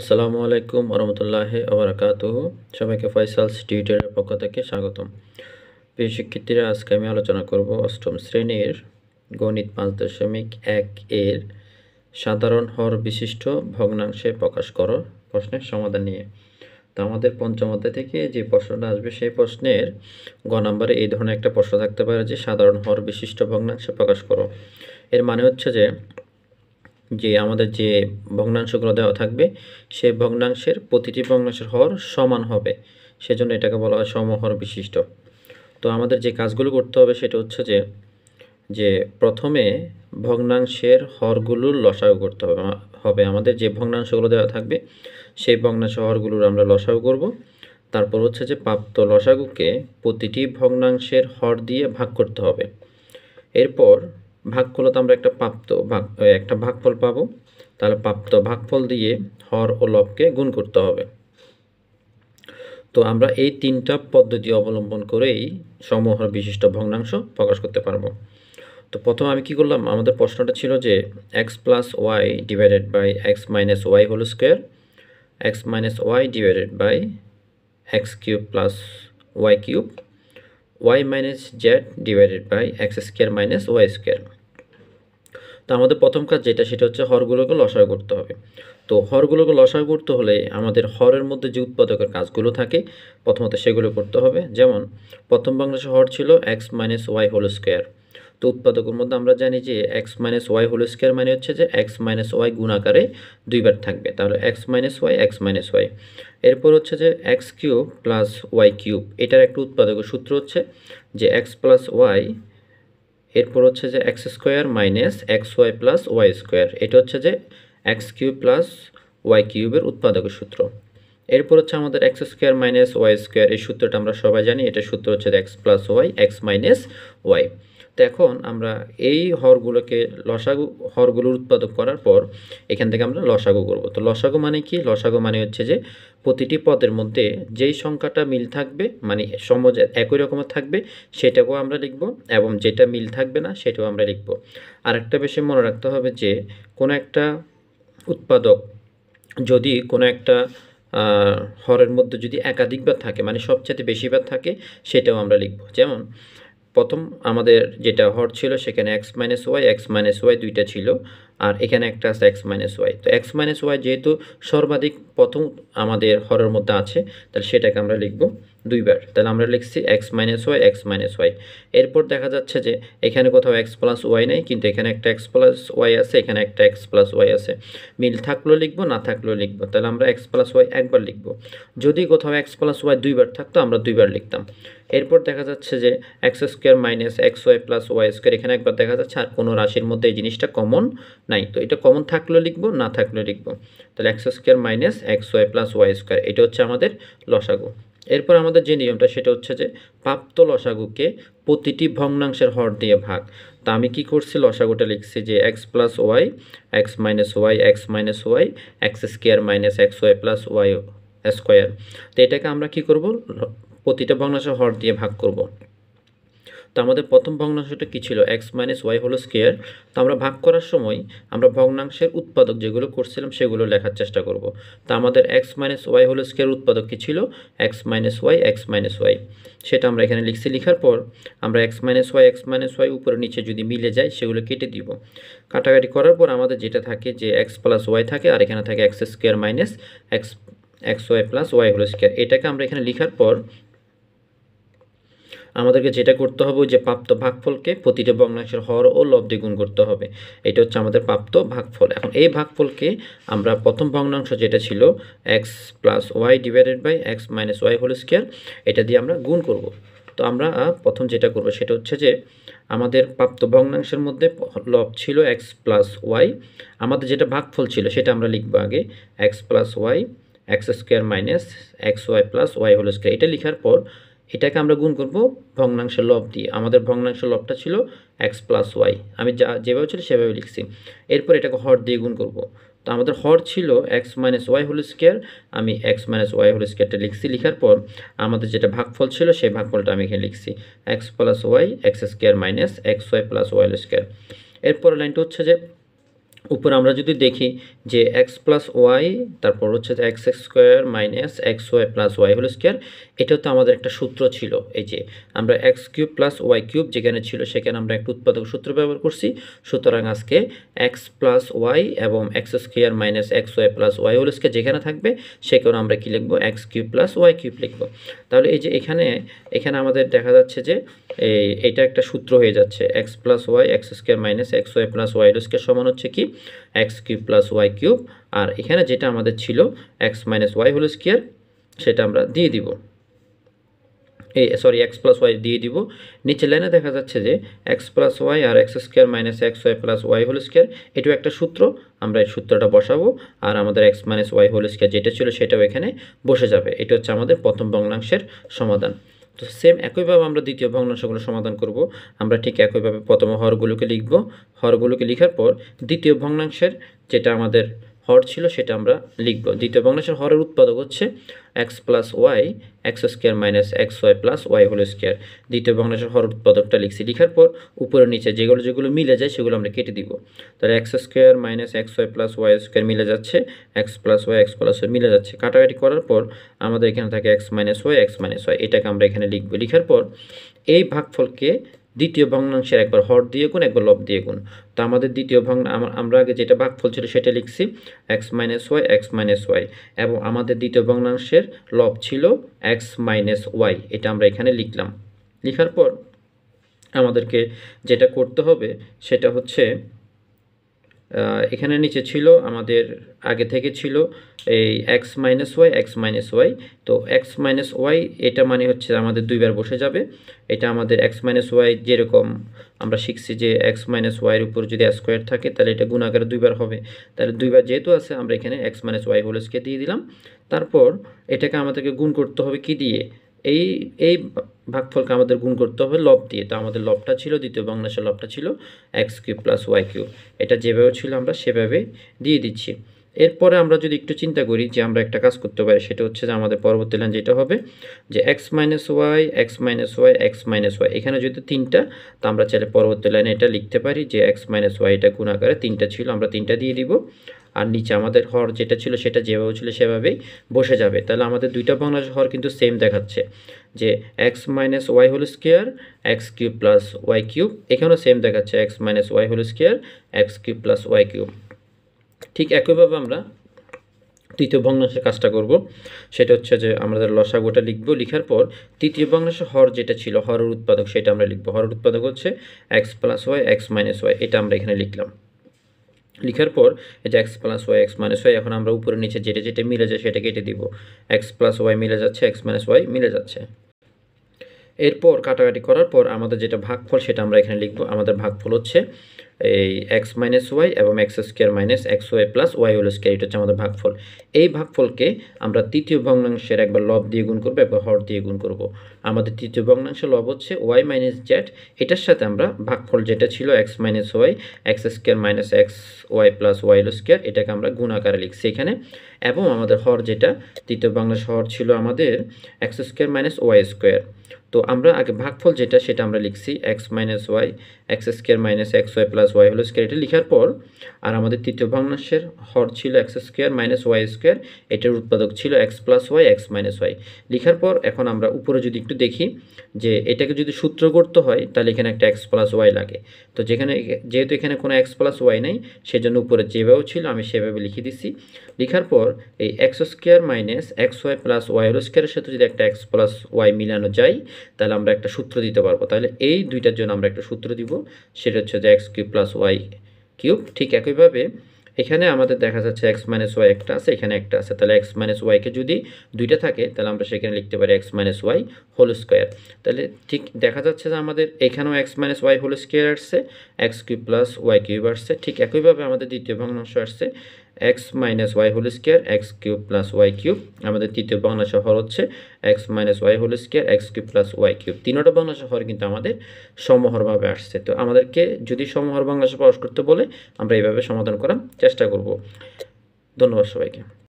আসসালামু আলাইকুম ওরহমতুল্লাহ ওবরাকাতুহ। সবাইকে ফয়সালস টিউটারের পক্ষ থেকে স্বাগতম। প্রিয় শিক্ষার্থীরা, আজকে আমি আলোচনা করব অষ্টম শ্রেণির গণিত পাঁচ দশমিক এক এর সাধারণ হর বিশিষ্ট ভগ্নাংশে প্রকাশ করো প্রশ্নের সমাধান নিয়ে। তো আমাদের পঞ্চম অধ্যায় থেকে যে প্রশ্নটা আসবে, সেই প্রশ্নের গ নম্বরে এই ধরনের একটা প্রশ্ন থাকতে পারে যে, সাধারণ হর বিশিষ্ট ভগ্নাংশে প্রকাশ করো। এর মানে হচ্ছে যে যে আমাদের যে ভগ্নাংশগুলো দেওয়া থাকবে, সেই ভগ্নাংশের প্রতিটি ভগ্নাংশের হর সমান হবে। সেজন্য এটাকে বলা হয় সমহর বিশিষ্ট। তো আমাদের যে কাজগুলো করতে হবে সেটা হচ্ছে যে যে প্রথমে ভগ্নাংশের হরগুলোর লসাগু করতে হবে। হবে আমাদের যে ভগ্নাংশগুলো দেওয়া থাকবে, সেই ভগ্নাংশ হরগুলোর আমরা লসাগু করব। তারপর হচ্ছে যে প্রাপ্ত লসাগুকে প্রতিটি ভগ্নাংশের হর দিয়ে ভাগ করতে হবে। এরপর ভাগ করলে তো আমরা একটা প্রাপ্ত ভাগ একটা ভাগফল পাবো। তাহলে প্রাপ্ত ভাগফল দিয়ে হর ও লবকে গুণ করতে হবে। তো আমরা এই তিনটা পদ্ধতি অবলম্বন করেই সমহর বিশিষ্ট ভগ্নাংশ প্রকাশ করতে পারব। তো প্রথম আমি কি করলাম? আমাদের প্রশ্নটা ছিল যে X plus Y divided by X minus Y whole square X minus Y divided by X cube plus Y cube Y minus Z divided by X square minus Y square তো আমাদের প্রথম কাজ যেটা, সেটা হচ্ছে হরগুলোকে লসাগু করতে হবে। তো হরগুলোকে লসাগু করতে হলে আমাদের হরের মধ্যে যে উৎপাদকের কাজগুলো থাকে, প্রথমত সেগুলো করতে হবে। যেমন, প্রথম বাংলাদেশে হর ছিল X minus Y whole square তো উৎপাদকের মধ্যে আমরা জানি যে X minus Y whole square মানে হচ্ছে যে এক্স মাইনাস ওয়াই গুণাকারে দুইবার থাকবে। তাহলে X minus Y X minus Y এরপর হচ্ছে যে X cube plus Y cube এটার একটা উৎপাদকের সূত্র হচ্ছে যে এক্স প্লাস ওয়াই এরপর হচ্ছে যে X square minus X Y plus Y square এটা হচ্ছে যে এক্স কিউব প্লাস ওয়াই কিউবের উৎপাদকের সূত্র। এরপর হচ্ছে আমাদের X square minus Y square এই সূত্রটা আমরা সবাই জানি, এটা সূত্র হচ্ছে X plus Y X minus Y তো এখন আমরা এই হরগুলোকে লসাগু হরগুলোর উৎপাদক করার পর এখান থেকে আমরা লসাগু করব। তো লসাগু মানে কি? লসাগু মানে হচ্ছে যে প্রতিটি পদের মধ্যে যেই সংখ্যাটা মিল থাকবে মানে সমজ একই রকমের থাকবে, সেটাকেও আমরা লিখব এবং যেটা মিল থাকবে না, সেটাও আমরা লিখব। আর একটা বিষয় মনে রাখতে হবে যে কোনো একটা উৎপাদক যদি কোনো একটা হরের মধ্যে যদি একাধিকবার থাকে মানে সবচেয়ে বেশিবার থাকে, সেটাও আমরা লিখব। যেমন প্রথম আমাদের যেটা হর ছিল সেখানে X minus Y X minus Y দুইটা ছিল, আর এখানে একটা আছে এক্স মাইনাস ওয়াই তো এক্স মাইনাস ওয়াই যেহেতু সর্বাধিক প্রথম আমাদের হরের মধ্যে আছে, তাহলে সেটাকে আমরা লিখব দুইবার। তাহলে আমরা লিখছি X minus Y X minus Y এরপর দেখা যাচ্ছে যে এখানে কোথাও এক্স প্লাস ওয়াই নেই, কিন্তু এখানে একটা এক্স প্লাস ওয়াই আছে, এখানে একটা এক্স প্লাস ওয়াই আছে। মিল থাকলেও লিখব, না থাকলেও লিখব। তাহলে আমরা এক্স প্লাস ওয়াই একবার লিখব। যদি কোথাও এক্স প্লাস ওয়াই দুইবার থাকতো, আমরা দুইবার লিখতাম। এরপর দেখা যাচ্ছে যে X square minus X Y plus Y square এখানে একবার দেখা যাচ্ছে আর কোনো রাশির মধ্যে এই জিনিসটা কমন নাই। তো এটা কমন থাকলেও লিখব, না থাকলেও লিখব। তাহলে X square minus X Y plus Y square এটা হচ্ছে আমাদের লসাগু। এরপর আমাদের যে নিয়মটা, সেটা হচ্ছে যে প্রাপ্ত লসাগুকে প্রতিটি ভগ্নাংশের হর দিয়ে ভাগ। তা আমি কি করছি? লসাগুটা লিখছি যে X plus Y X minus Y X minus Y X square minus X Y plus Y square তো এটাকে আমরা কি করব? প্রতিটা ভগ্নাংশ হর দিয়ে ভাগ করব। তো আমাদের প্রথম ভগ্নাংশটা কী ছিল? X minus Y whole square তো আমরা ভাগ করার সময় আমরা ভগ্নাংশের উৎপাদক যেগুলো করছিলাম সেগুলো লেখার চেষ্টা করব। তো আমাদের X minus Y whole square উৎপাদক কী ছিল? X minus Y X minus Y সেটা আমরা এখানে লিখছি। লিখার পর আমরা X minus Y X minus Y উপরে নিচে যদি মিলে যায় সেগুলো কেটে দিব। কাটাকাটি করার পর আমাদের যেটা থাকে যে এক্স প্লাস ওয়াই থাকে আর এখানে থাকে X square minus X X Y plus Y whole square এটাকে আমরা এখানে লিখার পর আমাদেরকে যেটা করতে হবে যে প্রাপ্ত ভাগফলকে প্রতিটা ভগ্নাংশের হর ও লব দিয়ে গুণ করতে হবে। এটা হচ্ছে আমাদের প্রাপ্ত ভাগফল। এখন এই ভাগফলকে আমরা প্রথম ভগ্নাংশ যেটা ছিল X plus Y divided by X minus Y whole square এটা দিয়ে আমরা গুণ করব। তো আমরা প্রথম যেটা করব সেটা হচ্ছে যে আমাদের প্রাপ্ত ভগ্নাংশের মধ্যে লব ছিল এক্স প্লাস ওয়াই আমাদের যেটা ভাগফল ছিল সেটা আমরা লিখব আগে X plus Y X square minus X Y plus Y whole square এটা লেখার পর এটাকে আমরা গুণ করব ভগ্নাংশের লব দিয়ে। আমাদের ভগ্নাংশের লবটা ছিল এক্স প্লাস ওয়াই আমি যা, যেভাবে ছিল সেভাবে লিখছি। এরপর এটাকে হর দিয়ে গুণ করব। তো আমাদের হর ছিল X minus Y whole square আমি এক্স মাইনাস ওয়াই হোল স্কোয়ারটা লিখছি। লিখার পর আমাদের যেটা ভাগফল ছিল সেই ভাগফলটা আমি এখানে লিখছি। X plus Y X square minus X Y plus Y whole square এরপর লাইনটা হচ্ছে যে উপরে আমরা যদি দেখি যে এক্স প্লাস ওয়াই তারপর হচ্ছে x x square minus x y plus y whole square এটা তো আমাদের একটা সূত্র ছিল। এই যে আমরা x cube plus y cube যেখানে ছিল সেখানে আমরা একটা উৎপাদক সূত্র ব্যবহার করছি। সুতরাং আজকে এক্স প্লাস ওয়াই এবং x square minus x y plus y whole square যেখানে থাকবে, সেখানে আমরা কী লিখব? X cube plus y cube লিখব। তাহলে এই যে এখানে এখানে আমাদের দেখা যাচ্ছে যে এই, এটা একটা সূত্র হয়ে যাচ্ছে। X plus y x square minus x y plus y square সমান হচ্ছে কি? X cube plus y cube, আর এখানে যেটা আমাদের ছিল x minus y whole square, সেটা আমরা দিয়ে দিব। এই সরি এক্স প্লাস ওয়াই দিয়ে দিব। নিচে লাইনে দেখা যাচ্ছে যে এক্স প্লাস ওয়াই আর x square minus x y plus y whole square, এটাও একটা সূত্র। আমরা এই সূত্রটা বসাবো, আর আমাদের x minus y whole square যেটা ছিল সেটাও এখানে বসে যাবে। এটা হচ্ছে আমাদের প্রথম ভগ্নাংশের সমাধান। তো সেম একইভাবে আমরা দ্বিতীয় ভগ্নাংশগুলো সমাধান করব। আমরা ঠিক একইভাবে প্রথম হরগুলোকে লিখব। হরগুলোকে লেখার পর দ্বিতীয় ভগ্নাংশের যেটা আমাদের হর ছিল সেটা আমরা লিখব। দ্বিতীয় ভগ্নাংশের হরের উৎপাদক হচ্ছে x plus y x square minus x y plus y whole square দ্বিতীয় ভগ্নাংশের হর উৎপাদকটা লিখছি, লিখার পর উপরে নিচে যেগুলো যেগুলো মিলে যায় সেগুলো আমরা কেটে দিব। তাহলে x square minus x y plus y square মিলে যাচ্ছে x plus y x plus y মিলে যাচ্ছে। কাটাকাটি করার পর আমাদের এখানে থাকে x minus y x minus y এটাকে আমরা এখানে লিখব। লিখার পর এই ভাগফলকে দ্বিতীয় ভগ্নাংশের একবার হর দিয়ে গুণ, একবার লব দিয়ে গুণ। তো আমাদের দ্বিতীয় ভগ্ন আমরা আগে যেটা ভাগফল ছিল সেটা লিখছি x minus y x minus y এবং আমাদের দ্বিতীয় ভগ্নাংশের লব ছিল এক্স মাইনাস ওয়াই এটা আমরা এখানে লিখলাম। লিখার পর আমাদেরকে যেটা করতে হবে সেটা হচ্ছে এখানে নিচে ছিল, আমাদের আগে থেকে ছিল এই x minus y x minus y তো এক্স মাইনাস ওয়াই এটা মানে হচ্ছে আমাদের দুইবার বসে যাবে। এটা আমাদের এক্স মাইনাস ওয়াই যেরকম আমরা শিখছি যে এক্স মাইনাস ওয়াইয়ের উপর যদি স্কোয়ার থাকে, তাহলে এটা গুণাকারে দুইবার হবে। তাহলে দুইবার যেহেতু আছে, আমরা এখানে এক্স মাইনাস ওয়াই হোলসকে দিয়ে দিলাম। তারপর এটাকে আমাদেরকে গুণ করতে হবে কি দিয়ে? এই এই ভাগফলকে আমাদের গুণ করতে হবে লব দিয়ে। তো আমাদের লবটা ছিল, দ্বিতীয় বাংলাদেশের লবটা ছিল x cube plus y cube. এটা যেভাবে ছিল আমরা সেভাবে দিয়ে দিচ্ছি। এরপরে আমরা যদি একটু চিন্তা করি যে আমরা একটা কাজ করতে পারি, সেটা হচ্ছে যে আমাদের পরবর্তী লাইন যেটা হবে, যে x minus y x minus y x minus y এখানে যদি তিনটা, তো আমরা চাইলে পরবর্তী লাইনে এটা লিখতে পারি যে এক্স মাইনাস ওয়াই এটা গুণ আকারে তিনটা ছিল, আমরা তিনটা দিয়ে দিব। আর নিচে আমাদের হর যেটা ছিল সেটা যেভাবে ছিল সেভাবেই বসে যাবে। তাহলে আমাদের দুইটা বাংলাদেশ হর কিন্তু সেম দেখাচ্ছে যে x minus y whole square x cube plus y cube এখানেও সেম দেখাচ্ছে x minus y whole square x cube plus y cube ঠিক একইভাবে আমরা তৃতীয় ভগ্নাংশের কাজটা করব। সেটা হচ্ছে যে আমাদের লসাগুটা লিখব। লিখার পর তৃতীয় ভগ্নাংশের হর যেটা ছিল, হরের উৎপাদক সেটা আমরা লিখব। হরের উৎপাদক হচ্ছে x plus y x minus y এটা আমরা এখানে লিখলাম। লিখার পর এই যে x plus y x minus y এখন আমরা উপরে নিচে যেটা যেটা মিলে যায় সেটা কেটে দিব। এক্স প্লাস ওয়াই মিলে যাচ্ছে এক্স মাইনাস ওয়াই মিলে যাচ্ছে। এরপর কাটাকাটি করার পর আমাদের যেটা ভাগফল সেটা আমরা এখানে লিখব। আমাদের ভাগফল হচ্ছে এই এক্স মাইনাস ওয়াই এবং x square minus x y plus y whole square এটা হচ্ছে আমাদের ভাগফল। এই ভাগফলকে আমরা তৃতীয় ভগ্নাংশের একবার লব দিয়ে গুণ করব, একবার হর দিয়ে গুণ করব। আমাদের তৃতীয় ভগ্নাংশের লব হচ্ছে ওয়াই মাইনাস জেড এটার সাথে আমরা ভাগফল যেটা ছিল x minus y x square minus x y plus y whole square এটাকে আমরা গুণাকারে লিখছি এখানে। এবং আমাদের হর যেটা, তৃতীয় বাংলাদেশ হর ছিল আমাদের x square minus y square তো আমরা আগে ভাগফল যেটা, সেটা আমরা লিখছি x minus y x square minus x y plus y whole square এটা লিখার পর, আর আমাদের তৃতীয় ভগ্নাংশের হর ছিল x square minus y square এটার উৎপাদক ছিল x plus y x minus y লিখার পর এখন আমরা উপরে যদি একটু দেখি, যে এটাকে যদি সূত্র করতে হয়, তাহলে এখানে একটা এক্স প্লাস ওয়াই লাগে। তো যেখানে, যেহেতু এখানে কোনো এক্স প্লাস ওয়াই নেই, সেজন্য উপরে যেভাবে ছিল, আমি সেভাবে লিখে দিছি। লিখার পর এই x square minus x y plus y স্কোয়ারের সাথে যদি একটা এক্স প্লাস ওয়াই মিলানো যায়, তাহলে আমরা একটা সূত্র দিতে পারব। তাহলে এই দুইটার জন্য আমরা একটা সূত্র দিব। সেটা হচ্ছে যে x cube plus y cube ঠিক একইভাবে এখানে আমাদের দেখা যাচ্ছে এক্স মাইনাস ওয়াই একটা আছে, এখানে একটা আছে। তাহলে এক্স মাইনাস ওয়াইকে যদি দুইটা থাকে, তাহলে আমরা সেখানে লিখতে পারি x minus y whole square তাহলে ঠিক দেখা যাচ্ছে যে আমাদের এখানেও x minus y whole square আসছে x cube plus y cube আসছে। ঠিক একইভাবে আমাদের দ্বিতীয় ভগ্নাংশ আসছে। X minus y whole square x cube plus y cube আমাদের তৃতীয় বাংলা শহর হচ্ছে x minus y whole square x cube plus y cube তিনোটা বাংলা শহর কিন্তু আমাদের সমহরভাবে আসছে। তো আমাদেরকে যদি সমহর বাংলা প্রকাশ করতে বলে, আমরা এইভাবে সমাধান করার চেষ্টা করব। ধন্যবাদ সবাইকে।